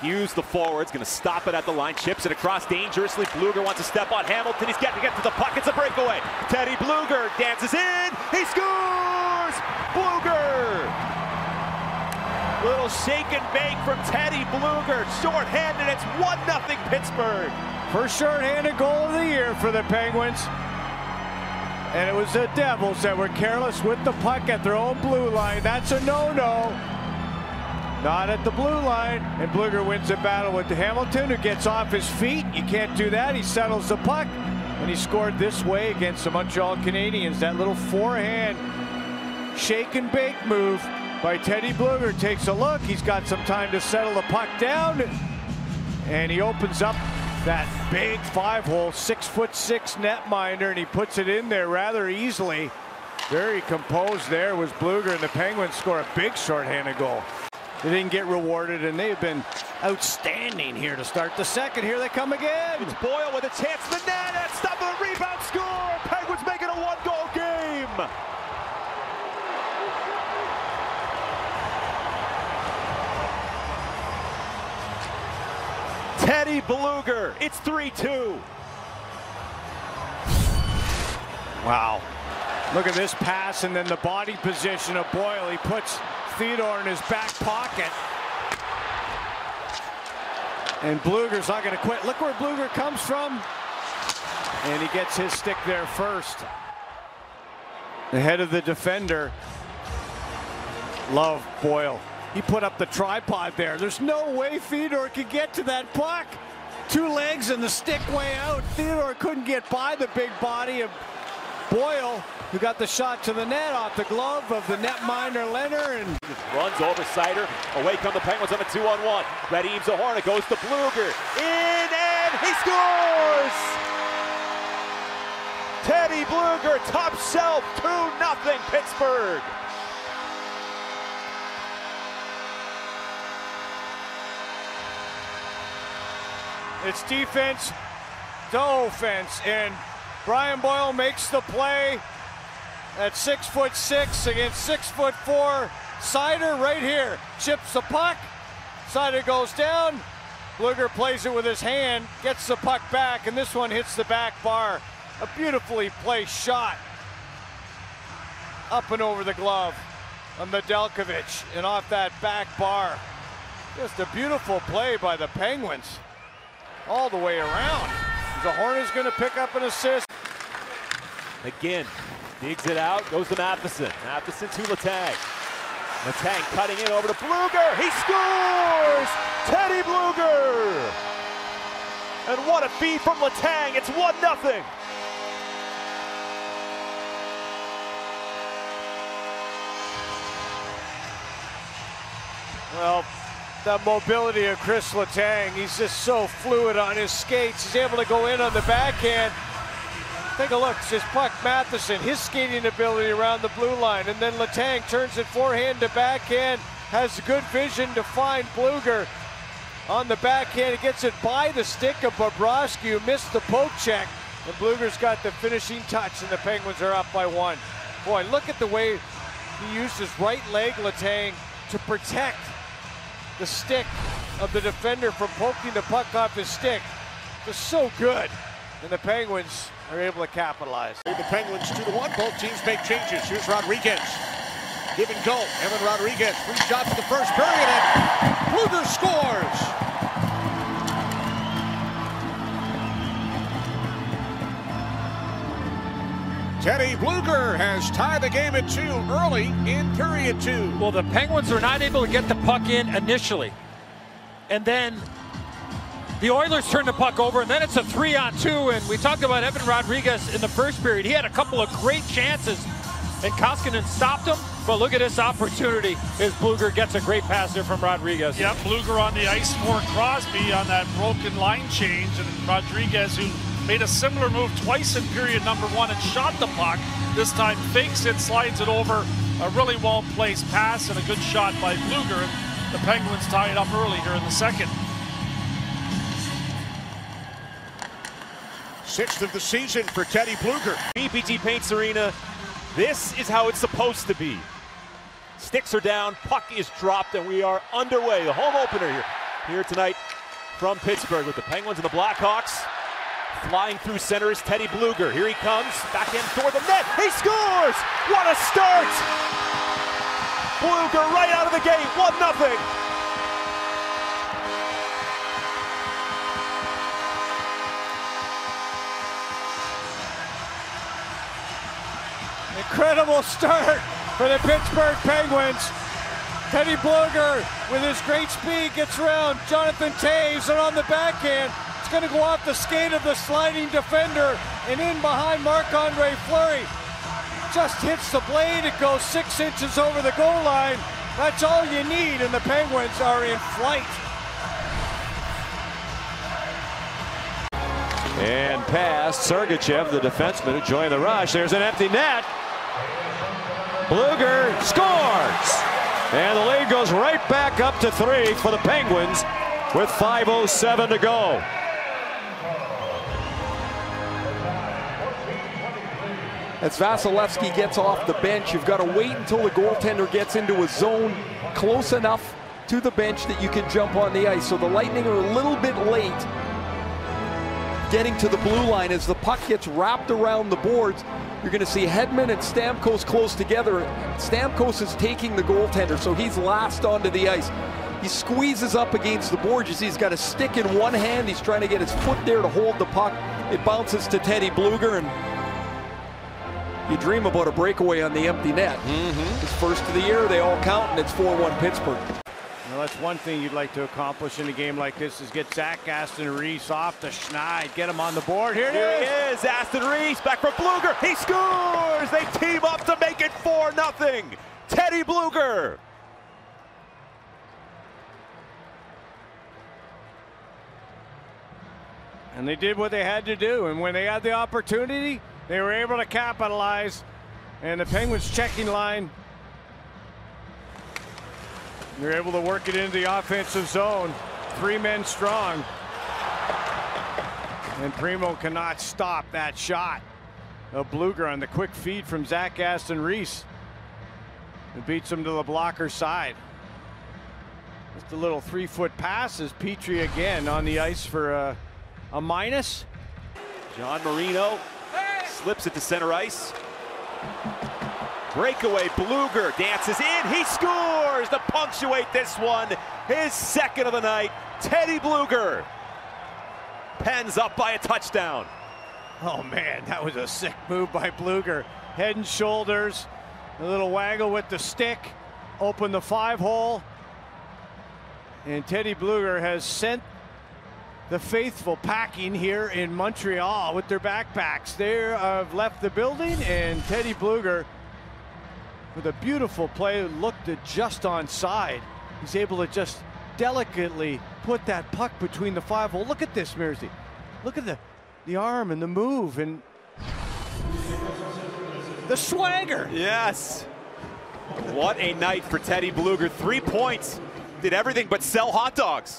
Hughes, the forward's going to stop it at the line, chips it across dangerously. Blueger wants to step on Hamilton. He's getting to get to the puck. It's a breakaway. Teddy Blueger dances in. He scores! Blueger! Little shake and bake from Teddy Blueger. Short-handed. It's 1-0 Pittsburgh. First short-handed goal of the year for the Penguins. And it was the Devils that were careless with the puck at their own blue line. That's a no-no. Not at the blue line. And Blueger wins the battle with Hamilton, who gets off his feet. You can't do that. He settles the puck. And he scored this way against the Montreal Canadiens. That little forehand shake and bake move by Teddy Blueger takes a look. He's got some time to settle the puck down. And he opens up that big five hole, six foot six netminder, and he puts it in there rather easily. Very composed there was Blueger, and the Penguins score a big shorthanded goal. They didn't get rewarded, and they've been outstanding here to start the second. Here they come again. It's Boyle with a chance. The net, stop the rebound, score. Penguins make it a one-goal game. Teddy Blueger. It's 3-2. Wow. Look at this pass and then the body position of Boyle. He puts Theodore in his back pocket. And Blueger's not going to quit. Look where Blueger comes from. And he gets his stick there first. The head of the defender. Love Boyle. He put up the tripod there. There's no way Theodore could get to that puck. Two legs and the stick way out. Theodore couldn't get by the big body of Boyle, who got the shot to the net off the glove of the netminder Leonard. And runs over Seider. Away come the Penguins on a two-on-one. Radim Zohorna goes to Blueger. In and he scores! Teddy Blueger, top shelf, 2-0 Pittsburgh. It's defense to offense, and Brian Boyle makes the play at six foot six against six foot four. Seider right here chips the puck. Seider goes down. Blueger plays it with his hand, gets the puck back, and this one hits the back bar. A beautifully placed shot up and over the glove on Nedeljkovic and off that back bar. Just a beautiful play by the Penguins all the way around. The Hornets going to pick up an assist. Again, digs it out, goes to Matheson. Matheson to Letang. Letang cutting in over to Blueger. He scores! Teddy Blueger! And what a feed from Letang. It's 1-0. Well, the mobility of Chris Letang. He's just so fluid on his skates. He's able to go in on the backhand. Take a look, it's just Puck Matheson, his skating ability around the blue line. And then Letang turns it forehand to backhand, has good vision to find Blueger. On the backhand, he gets it by the stick of Bobrovsky, who missed the poke check. And Blueger's got the finishing touch, and the Penguins are up by one. Boy, look at the way he used his right leg, Letang, to protect the stick of the defender from poking the puck off his stick. Just so good. And the Penguins are able to capitalize. The Penguins 2 to 1. Both teams make changes. Here's Rodrigues. Give and go. Evan Rodrigues. Three shots in the first period, and Blueger scores. Teddy Blueger has tied the game at two early in period two. Well, the Penguins are not able to get the puck in initially. And then the Oilers turn the puck over, and then it's a three on two. And we talked about Evan Rodrigues in the first period. He had a couple of great chances, and Koskinen stopped him. But look at this opportunity as Blueger gets a great pass there from Rodrigues. Yep, Blueger on the ice for Crosby on that broken line change, and Rodrigues, who made a similar move twice in period number one and shot the puck. This time fakes it, slides it over. A really well placed pass and a good shot by Blueger. And the Penguins tie it up early here in the second. Sixth of the season for Teddy Blueger. PPG Paints Arena, this is how it's supposed to be. Sticks are down, puck is dropped, and we are underway. The home opener here. here tonight from Pittsburgh with the Penguins and the Blackhawks. Flying through center is Teddy Blueger. Here he comes, back in toward the net. He scores! What a start! Blueger right out of the gate, 1 Incredible start for the Pittsburgh Penguins. Teddy Blueger, with his great speed, gets around Jonathan Toews and on the backhand, it's going to go off the skate of the sliding defender and in behind Marc-Andre Fleury. Just hits the blade, it goes six inches over the goal line. That's all you need, and the Penguins are in flight. And past Sergachev, the defenseman, joined the rush. There's an empty net. Blueger scores! And the lead goes right back up to three for the Penguins with 5.07 to go. As Vasilevskiy gets off the bench, you've got to wait until the goaltender gets into a zone close enough to the bench that you can jump on the ice. So the Lightning are a little bit late getting to the blue line as the puck gets wrapped around the boards. You're going to see Hedman and Stamkos close together. Stamkos is taking the goaltender, so he's last onto the ice. He squeezes up against the board. You see he's got a stick in one hand. He's trying to get his foot there to hold the puck. It bounces to Teddy Blueger, and you dream about a breakaway on the empty net. Mm-hmm. His first of the year, they all count, and it's 4-1 Pittsburgh. That's one thing you'd like to accomplish in a game like this is get Zach Aston Reese off the schneid, get him on the board. Here it Here is. he is, Aston Reese back for Blueger. He scores! They team up to make it 4 0. Teddy Blueger. And they did what they had to do. And when they had the opportunity, they were able to capitalize. And the Penguins checking line, they're able to work it into the offensive zone. Three men strong. And Primeau cannot stop that shot of Blueger on the quick feed from Zach Aston Reese. It beats him to the blocker side. Just a little three foot pass as Petry again on the ice for a, a minus. John Marino slips it to center ice. Breakaway, Blueger dances in, he scores to punctuate this one. His second of the night, Teddy Blueger. Pens up by a touchdown. Oh man, that was a sick move by Blueger. Head and shoulders, a little waggle with the stick, open the five hole. And Teddy Blueger has sent the faithful packing here in Montreal with their backpacks. They have left the building, and Teddy Blueger, with a beautiful play, looked at just onside. He's able to just delicately put that puck between the five hole. Look at this, Mearsy. Look at the, the arm and the move and the swagger. Yes. What a night for Teddy Blueger. Three points. Did everything but sell hot dogs.